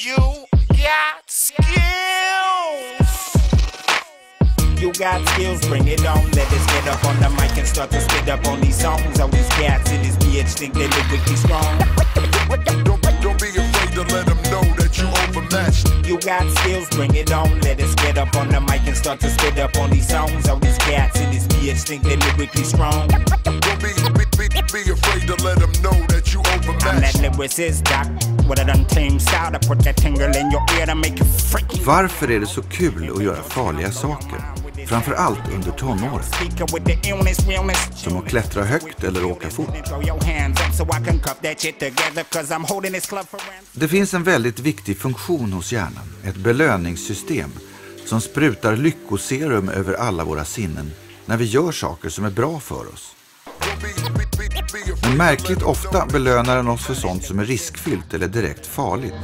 You got skills. You got skills, bring it on. Let us get up on the mic and start to spit up on these songs. All these cats in this bitch think they lyrically strong. Don't, don't be afraid to let them know that you overmatched. You got skills, bring it on. Let us get up on the mic and start to spit up on these songs. All these cats in this bitch think they lyrically strong. Don't be, be, be, be afraid to let them know that you overmatched. I'm that overmatched. lyricist, doc. Varför är det så kul att göra farliga saker? Framför allt under tonåren. Som att klättra högt eller åka fort. Det finns en väldigt viktig funktion hos hjärnan, ett belöningssystem som sprutar lyckoserum över alla våra sinnen när vi gör saker som är bra för oss. Men märkligt ofta belönar den oss för sånt som är riskfyllt eller direkt farligt.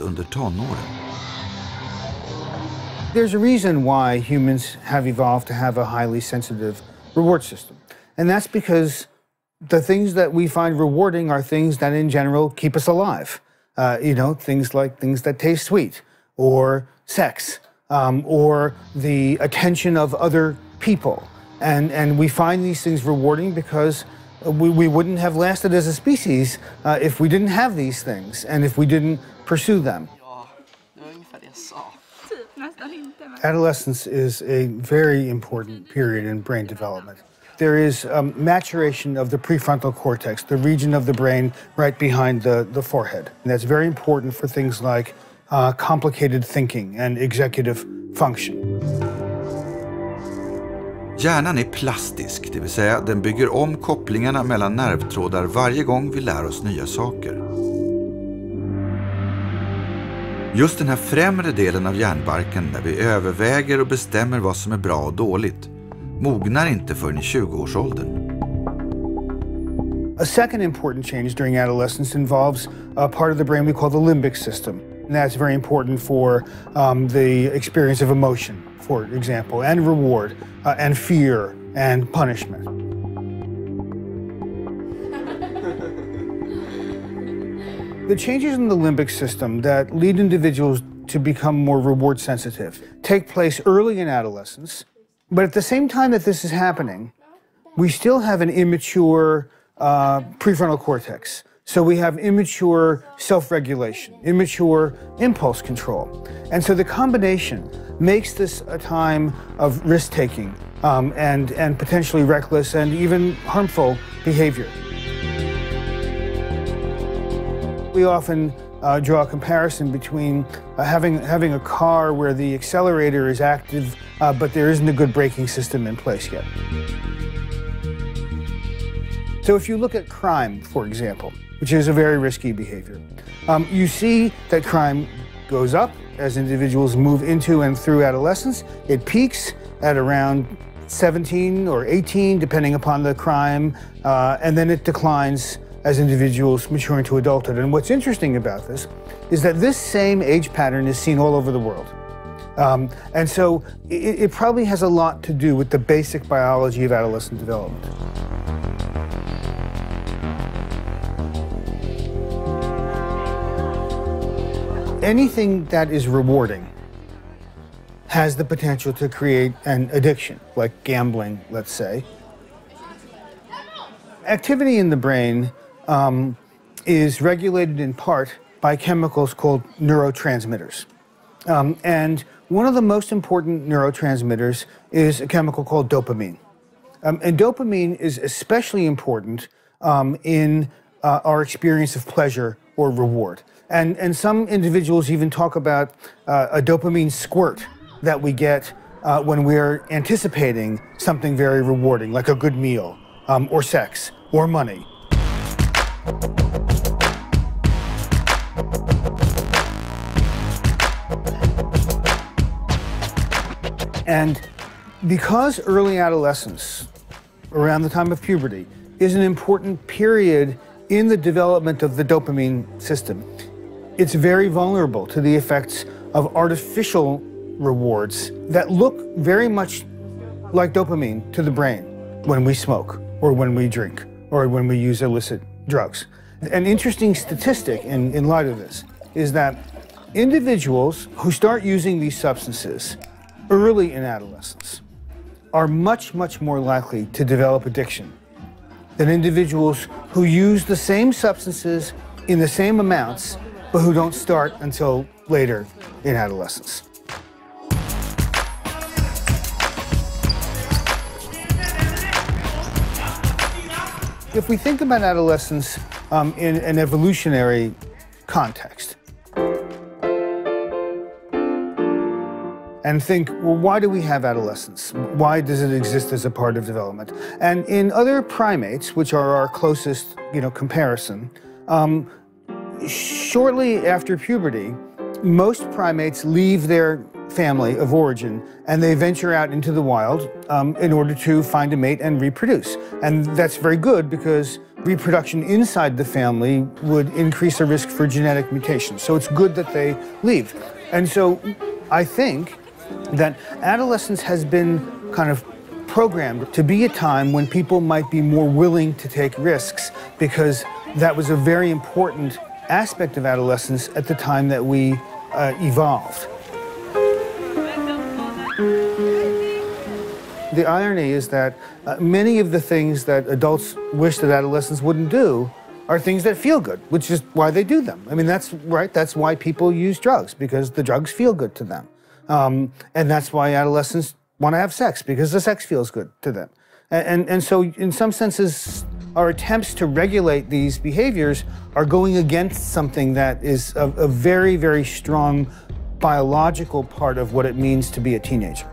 Under tonåren. There's a reason why humans have evolved to have a highly sensitive reward system. And that's because the things that we find rewarding are things that in general keep us alive. Uh, you know, things like things that taste sweet, or sex, um, or the attention of other people. And, and we find these things rewarding because we, we wouldn't have lasted as a species uh, if we didn't have these things and if we didn't pursue them. Ja, det var ungefär det jag sa. Typ nästan inte. Men... Adolescence is a very important period in brain development. There is um, maturation of the prefrontal cortex, the region of the brain right behind the, the forehead. And that's very important for things like uh, complicated thinking and executive function. Hjärnan är plastisk, det vill säga den bygger om kopplingarna mellan nervtrådar varje gång vi lär oss nya saker. Just den här främre delen av hjärnbarken där vi överväger och bestämmer vad som är bra och dåligt mognar inte förrän i 20-årsåldern. A second important change during adolescence involves a part of the brain we call the limbic system. And that's very important for um, the experience of emotion, for example, and reward, uh, and fear, and punishment. The changes in the limbic system that lead individuals to become more reward sensitive take place early in adolescence, but at the same time that this is happening, we still have an immature uh, prefrontal cortex. So we have immature self regulation, immature impulse control. And so the combination makes this a time of risk taking um, and, and potentially reckless and even harmful behavior. We often uh, draw a comparison between uh, having, having a car where the accelerator is active, uh, but there isn't a good braking system in place yet. So if you look at crime, for example, which is a very risky behavior, um, you see that crime goes up as individuals move into and through adolescence. It peaks at around 17 or 18, depending upon the crime, uh, and then it declines as individuals mature into adulthood. And what's interesting about this is that this same age pattern is seen all over the world. Um, and so it, it probably has a lot to do with the basic biology of adolescent development. Anything that is rewarding has the potential to create an addiction, like gambling, let's say. Activity in the brain um, is regulated in part by chemicals called neurotransmitters. Um, and one of the most important neurotransmitters is a chemical called dopamine. Um, and dopamine is especially important um, in uh, our experience of pleasure or reward. And, and some individuals even talk about uh, a dopamine squirt that we get uh, when we're anticipating something very rewarding, like a good meal, um, or sex, or money. And because early adolescence, around the time of puberty, is an important period in the development of the dopamine system, it's very vulnerable to the effects of artificial rewards that look very much like dopamine to the brain when we smoke or when we drink or when we use illicit drugs. An interesting statistic in, in light of this is that individuals who start using these substances early in adolescence are much, much more likely to develop addiction than individuals who use the same substances in the same amounts, but who don't start until later in adolescence. If we think about adolescence um, in an evolutionary context, and think, well, why do we have adolescence? Why does it exist as a part of development? And in other primates, which are our closest, you know, comparison, um, shortly after puberty, most primates leave their family of origin and they venture out into the wild um, in order to find a mate and reproduce. And that's very good because reproduction inside the family would increase the risk for genetic mutations. So it's good that they leave. And so I think that adolescence has been kind of programmed to be a time when people might be more willing to take risks because that was a very important aspect of adolescence at the time that we uh, evolved. The irony is that uh, many of the things that adults wish that adolescents wouldn't do are things that feel good, which is why they do them. I mean, that's right, that's why people use drugs, because the drugs feel good to them. Um, and that's why adolescents want to have sex because the sex feels good to them. And, and, and so, in some senses, our attempts to regulate these behaviors are going against something that is a, a very, very strong biological part of what it means to be a teenager.